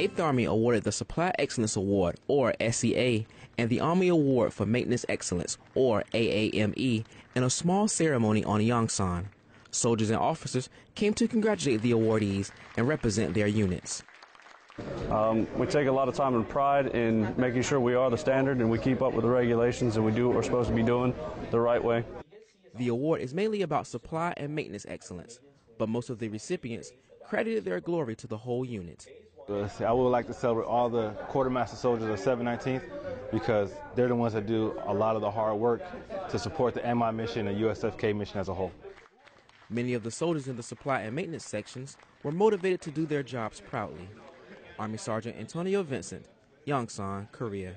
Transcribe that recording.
8th Army awarded the Supply Excellence Award, or SEA, and the Army Award for Maintenance Excellence, or AAME, in a small ceremony on Yongsan. Soldiers and officers came to congratulate the awardees and represent their units. Um, we take a lot of time and pride in making sure we are the standard and we keep up with the regulations and we do what we're supposed to be doing the right way. The award is mainly about supply and maintenance excellence, but most of the recipients credited their glory to the whole unit. I would like to celebrate all the quartermaster soldiers of 719th because they're the ones that do a lot of the hard work to support the MI mission and USFK mission as a whole. Many of the soldiers in the supply and maintenance sections were motivated to do their jobs proudly. Army Sergeant Antonio Vincent, Yongsan, Korea.